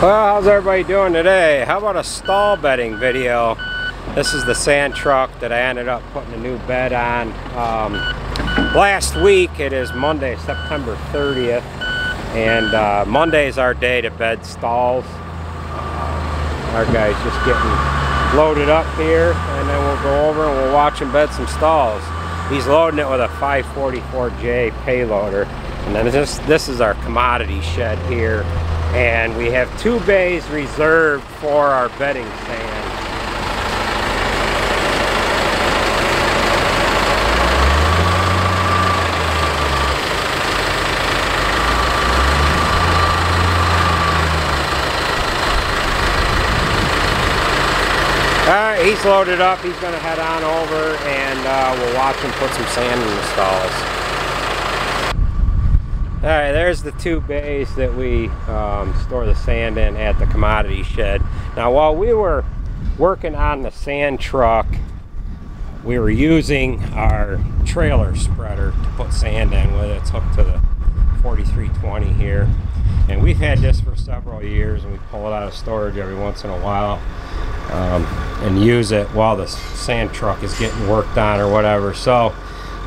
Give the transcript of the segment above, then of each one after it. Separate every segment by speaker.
Speaker 1: Well, how's everybody doing today? How about a stall bedding video? This is the sand truck that I ended up putting a new bed on. Um, last week, it is Monday, September 30th, and uh, Monday is our day to bed stalls. Our guy's just getting loaded up here, and then we'll go over and we'll watch him bed some stalls. He's loading it with a 544J payloader, and then this, this is our commodity shed here and we have two bays reserved for our bedding sand. Alright, he's loaded up. He's going to head on over and uh, we'll watch him put some sand in the stalls. All right, there's the two bays that we um, store the sand in at the commodity shed. Now, while we were working on the sand truck, we were using our trailer spreader to put sand in with it. It's hooked to the 4320 here. And we've had this for several years and we pull it out of storage every once in a while um, and use it while the sand truck is getting worked on or whatever. So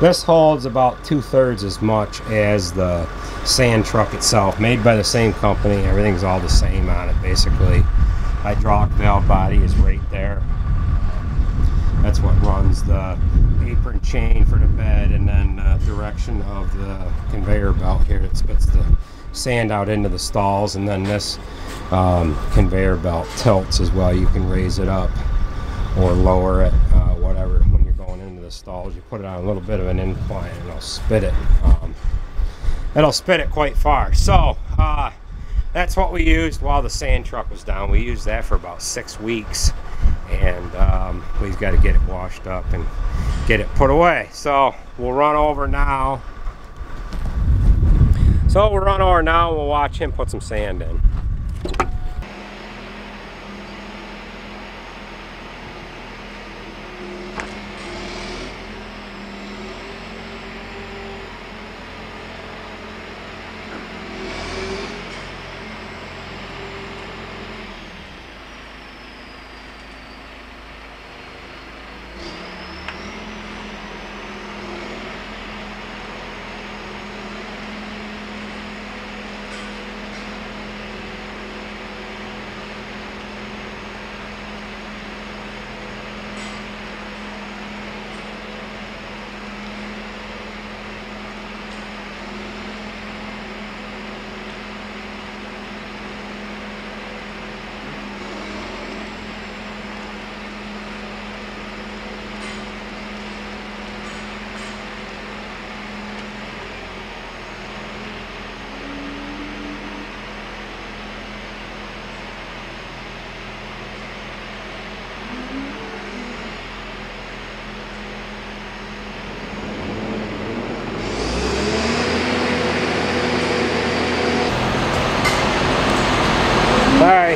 Speaker 1: this holds about two-thirds as much as the sand truck itself, made by the same company. Everything's all the same on it, basically. Hydraulic valve body is right there. That's what runs the apron chain for the bed and then uh, direction of the conveyor belt here that spits the sand out into the stalls and then this um, conveyor belt tilts as well. You can raise it up or lower it, uh, stalls, you put it on a little bit of an incline and it'll spit it. Um, it'll spit it quite far. So uh, that's what we used while the sand truck was down. We used that for about six weeks and um, we've got to get it washed up and get it put away. So we'll run over now. So we'll run over now we'll watch him put some sand in.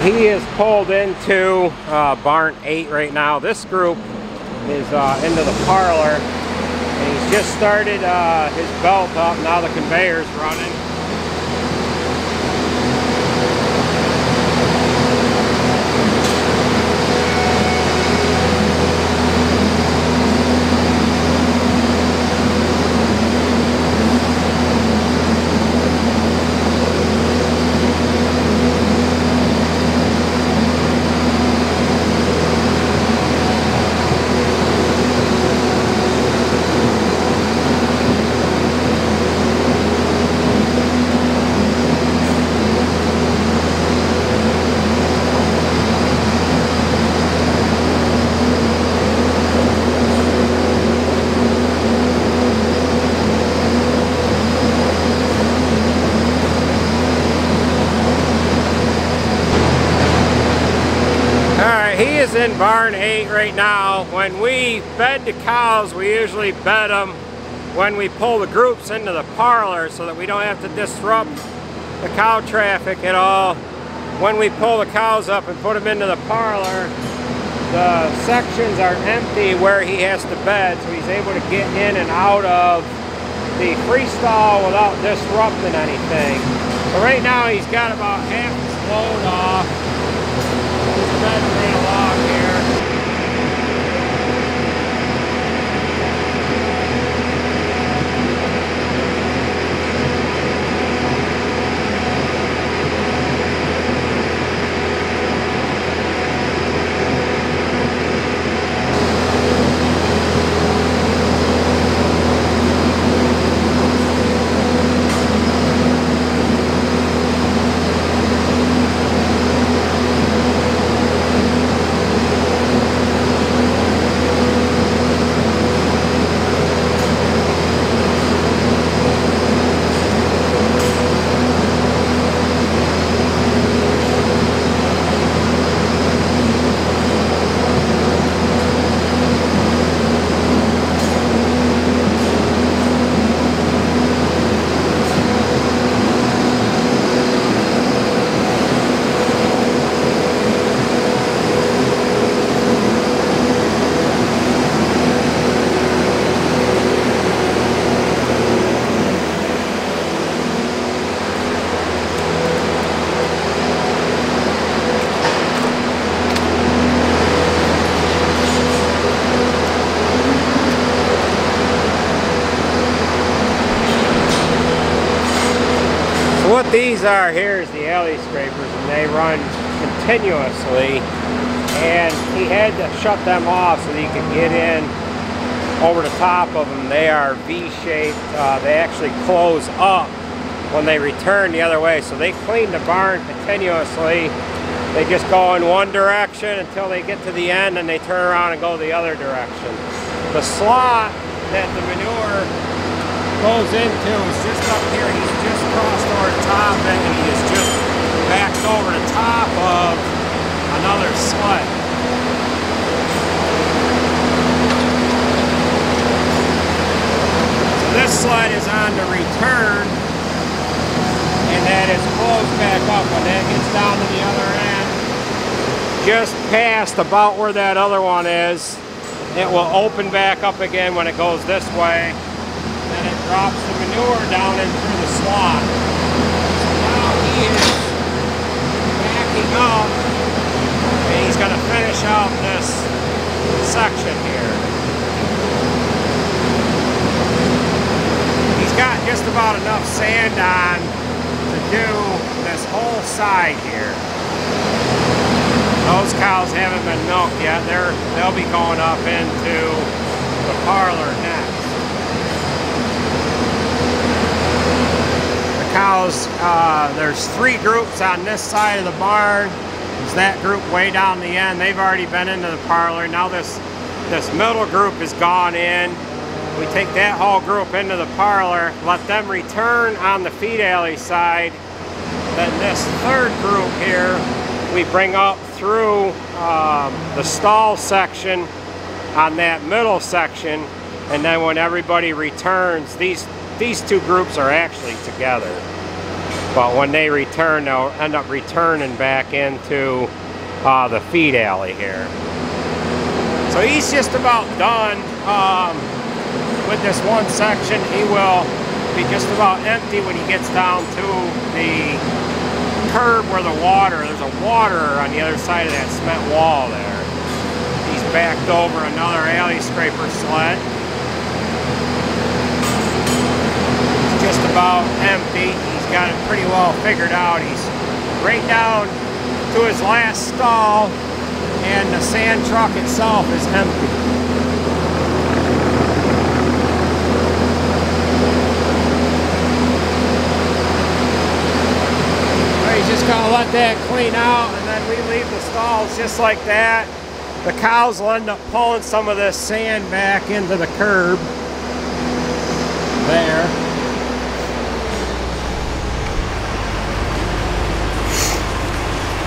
Speaker 1: He is pulled into uh, barn 8 right now. This group is uh, into the parlor. And he's just started uh, his belt up. Now the conveyor's running. he is in barn 8 right now. When we bed the cows, we usually bed them when we pull the groups into the parlor so that we don't have to disrupt the cow traffic at all. When we pull the cows up and put them into the parlor, the sections are empty where he has to bed, so he's able to get in and out of the freestall without disrupting anything. But right now he's got about half load off. Just bed right along here. So what these are here is the alley scrapers and they run continuously and he had to shut them off so he could get in over the top of them. They are V-shaped. Uh, they actually close up when they return the other way. So they clean the barn continuously. They just go in one direction until they get to the end and they turn around and go the other direction. The slot that the manure goes into is just up here. He's just crossed over the top and he is just backed over the top of another sled. So this sled is on the return and that is closed back up when that gets down to the other end. Just past about where that other one is, it will open back up again when it goes this way drops the manure down in through the slot. So now he is backing up and he's going to finish out this section here. He's got just about enough sand on to do this whole side here. Those cows haven't been milked yet. They're, they'll be going up into the parlor next. Cows, uh, there's three groups on this side of the barn. There's that group way down the end. They've already been into the parlor. Now this, this middle group has gone in. We take that whole group into the parlor, let them return on the feed alley side. Then this third group here, we bring up through um, the stall section on that middle section. And then when everybody returns, these these two groups are actually together. But when they return, they'll end up returning back into uh, the feed alley here. So he's just about done um, with this one section. He will be just about empty when he gets down to the curb where the water, there's a water on the other side of that cement wall there. He's backed over another alley scraper sled. Just about empty. He's got it pretty well figured out. He's right down to his last stall and the sand truck itself is empty. He's just gonna let that clean out and then we leave the stalls just like that. The cows will end up pulling some of this sand back into the curb there.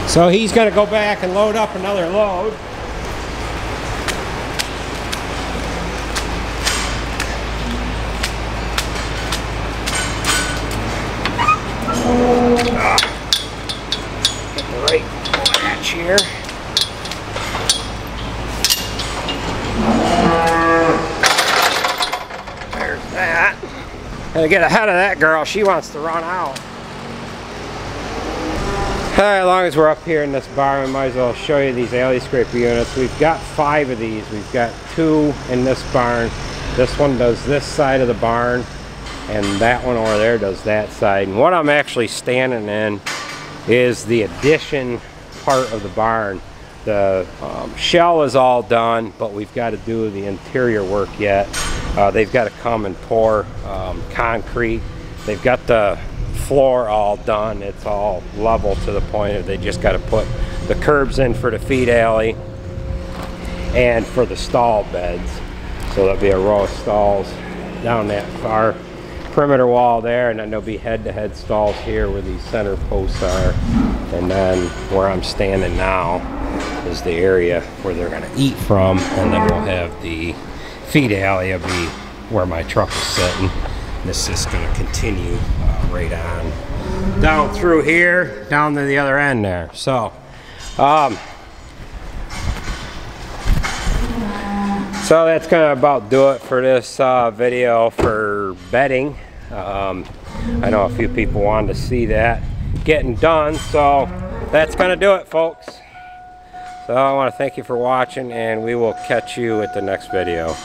Speaker 1: So he's going to go back and load up another load. Get the right latch here. There's that. Gotta get ahead of that girl. She wants to run out. As long as we're up here in this barn, we might as well show you these alley scraper units. We've got five of these. We've got two in this barn. This one does this side of the barn, and that one over there does that side. And what I'm actually standing in is the addition part of the barn. The um, shell is all done, but we've got to do the interior work yet. Uh, they've got to come and pour um, concrete. They've got the floor all done. It's all level to the point of they just got to put the curbs in for the feed alley and for the stall beds. So there'll be a row of stalls down that far perimeter wall there and then there'll be head-to-head -head stalls here where these center posts are and then where I'm standing now is the area where they're going to eat from and then we'll have the feed alley will be where my truck is sitting this is going to continue right on down through here, down to the other end there. So, um, so that's to about do it for this uh, video for bedding. Um, I know a few people wanted to see that getting done, so that's to do it, folks. So I want to thank you for watching, and we will catch you at the next video.